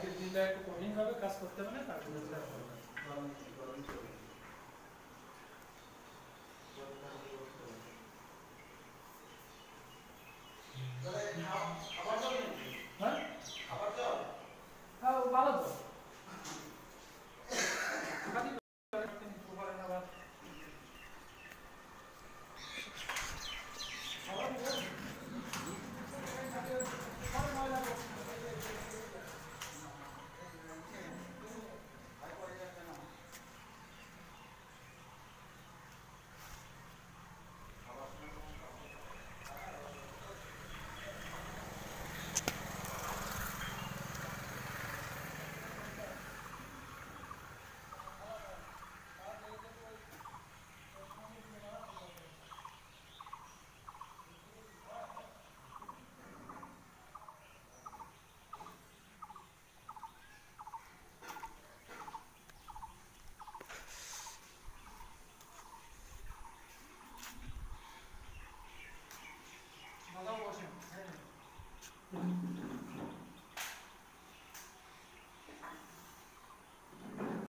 আজকের দিনটা একটু কঠিন হবে কাজ করতে হবে না তারপরে Mm-hmm.